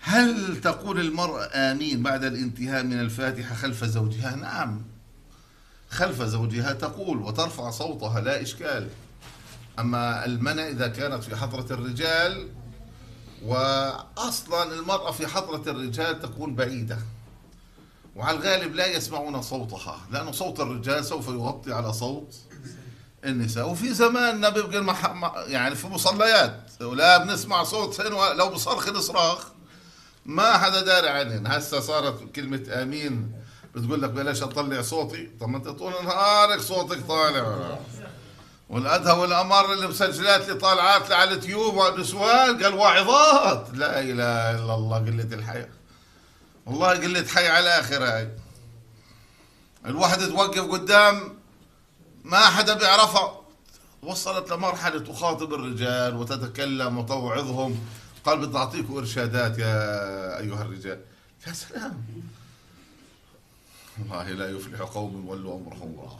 هل تقول المرأة آمين بعد الانتهاء من الفاتحة خلف زوجها؟ نعم. خلف زوجها تقول وترفع صوتها لا إشكال. أما المنع إذا كانت في حضرة الرجال وأصلا المرأة في حضرة الرجال تكون بعيدة. وعلى الغالب لا يسمعون صوتها لأن صوت الرجال سوف يغطي على صوت النساء. وفي زماننا بيبقى المح... يعني في مصليات ولا بنسمع صوت لو بصرخ الصراخ ما حدا داري عنهن. هسه صارت كلمة آمين بتقول لك بلاش أطلع صوتي؟ طب ما أنت طول نهارك صوتك طالع. والادهى والأمر اللي مسجلات لي طالعات لي على اليوتيوب والنسوان قال واعظات. لا إله إلا الله قلة الحياة والله قلة حي على الآخر هاي الواحد توقف قدام ما حدا بيعرفها. وصلت لمرحلة تخاطب الرجال وتتكلم وتوعظهم. قال بدي أعطيكم إرشادات يا أيها الرجال. يا سلام. والله لا يفلح قوم ولوا أمرهم الله.